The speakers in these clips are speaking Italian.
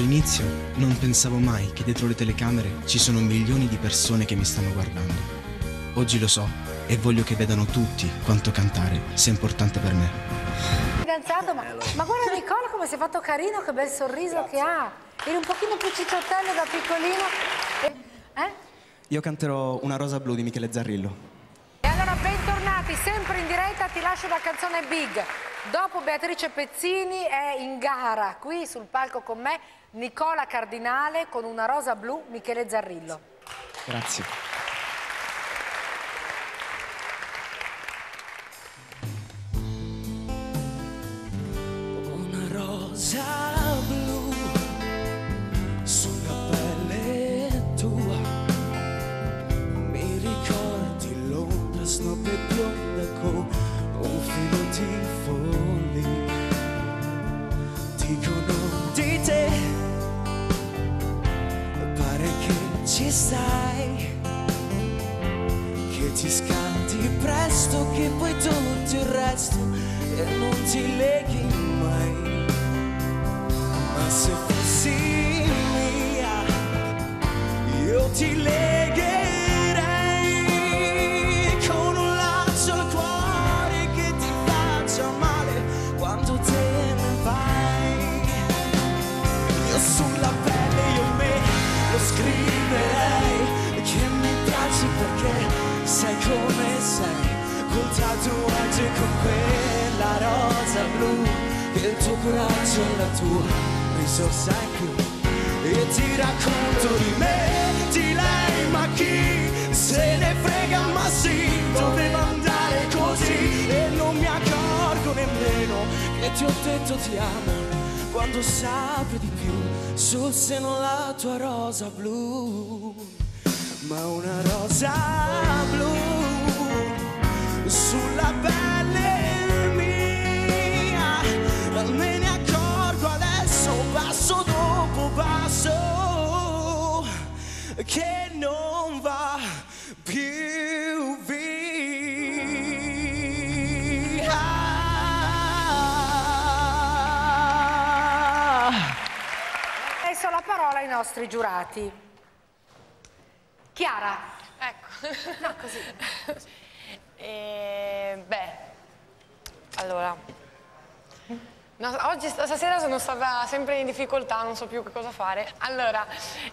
All'inizio non pensavo mai che dietro le telecamere ci sono milioni di persone che mi stanno guardando. Oggi lo so e voglio che vedano tutti quanto cantare sia importante per me. Fidanzato, ma, ma guarda Nicola come si è fatto carino, che bel sorriso che ha. Eri un pochino più cicciottello da piccolino. Eh? Io canterò Una rosa blu di Michele Zarrillo. Bentornati, sempre in diretta, ti lascio la canzone Big. Dopo Beatrice Pezzini è in gara qui sul palco con me Nicola Cardinale con una rosa blu Michele Zarrillo. Grazie. Che ti scanti presto che poi tutto il resto e non ti leghi mai. Ma se fossi mia io ti legherei come sei col tatuaggio e con quella rosa blu il tuo coraggio è la tua risorsa in più. E ti racconto di me, di lei, ma chi se ne frega, ma sì, doveva andare così e non mi accorgo nemmeno che ti ho detto ti amo quando sapri di più sul seno la tua rosa blu. Ma una rosa blu che non va più via Adesso la parola ai nostri giurati. Chiara. Ecco. No, così. E, beh, allora. No, oggi, stasera sono stata sempre in difficoltà, non so più che cosa fare. Allora,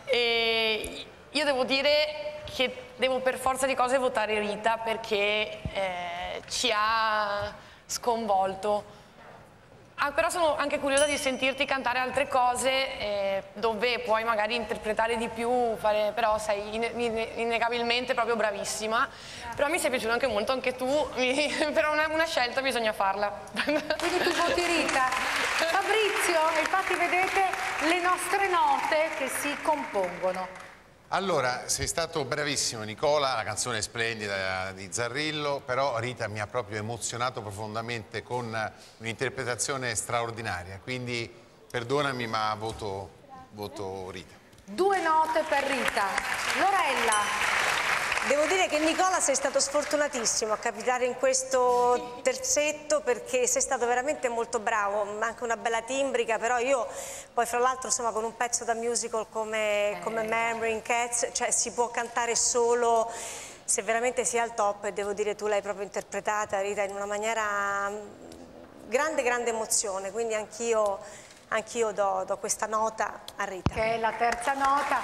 eh, io devo dire che devo per forza di cose votare Rita perché eh, ci ha sconvolto. Ah, però sono anche curiosa di sentirti cantare altre cose eh, dove puoi magari interpretare di più, fare, però sei in- in- innegabilmente proprio bravissima. Però mi sei piaciuto anche molto, anche tu, mi- però una, una scelta bisogna farla. Quindi tu voti Rita. Fabrizio, infatti vedete le nostre note che si compongono. Allora, sei stato bravissimo Nicola, la canzone è splendida di Zarrillo, però Rita mi ha proprio emozionato profondamente con un'interpretazione straordinaria, quindi perdonami ma voto, voto Rita. Due note per Rita. Lorella, Devo dire che Nicola sei stato sfortunatissimo a capitare in questo terzetto perché sei stato veramente molto bravo, anche una bella timbrica, però io poi fra l'altro insomma con un pezzo da musical come, come Memory in Cats, cioè si può cantare solo se veramente si è al top e devo dire tu l'hai proprio interpretata Rita in una maniera mm, grande grande emozione, quindi anch'io anch'io do, do questa nota a Rita. che è la terza nota.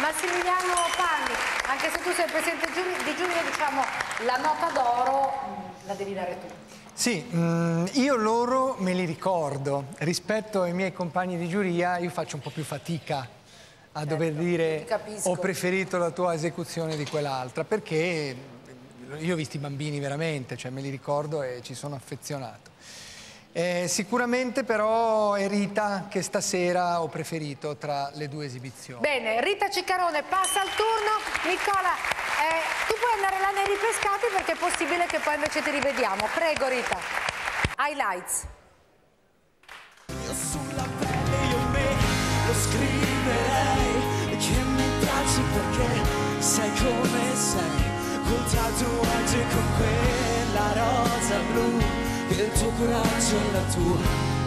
Massimiliano Panni, anche se tu sei il presidente di giugno, diciamo la nota d'oro mm, la devi dare tu. Sì, mm, io loro me li ricordo. Rispetto ai miei compagni di giuria io faccio un po' più fatica a dover dire ho preferito la tua esecuzione di quell'altra, perché io ho visto i bambini veramente, cioè me li ricordo e ci sono affezionato. Eh, sicuramente però è Rita che stasera ho preferito tra le due esibizioni. Bene, Rita Ciccarone passa al turno. Nicola, eh, tu puoi andare là nei ripescati perché è possibile che poi invece ti rivediamo. Prego Rita. Highlights. Io sulla pelle io me lo scriverei che mi piaci perché sai come sei col tatuaggio e con quella rosa blu il tuo coraggio è la tua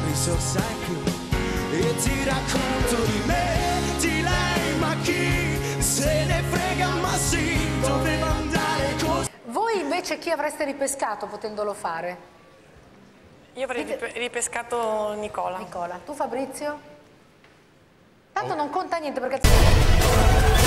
risorsa in più e ti racconto di me, di lei, ma chi se ne frega ma sì, doveva andare così. Voi invece chi avreste ripescato potendolo fare? Io avrei rip ripescato Nicola. Nicola. Tu Fabrizio? Oh. Tanto oh. non conta niente perché...